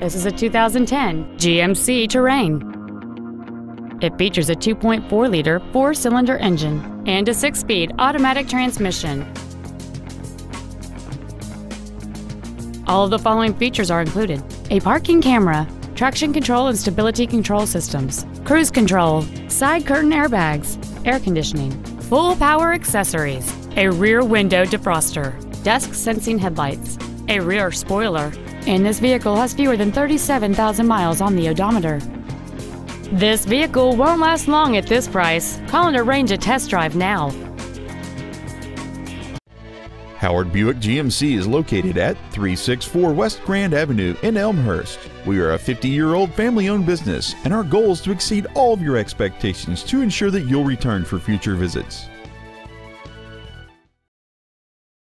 This is a 2010 GMC Terrain. It features a 2.4-liter four-cylinder engine and a six-speed automatic transmission. All of the following features are included. A parking camera, traction control and stability control systems, cruise control, side curtain airbags, air conditioning, full power accessories, a rear window defroster, dusk sensing headlights, a rear spoiler, and this vehicle has fewer than 37,000 miles on the odometer. This vehicle won't last long at this price. Call and arrange a test drive now. Howard Buick GMC is located at 364 West Grand Avenue in Elmhurst. We are a 50 year old family owned business, and our goal is to exceed all of your expectations to ensure that you'll return for future visits.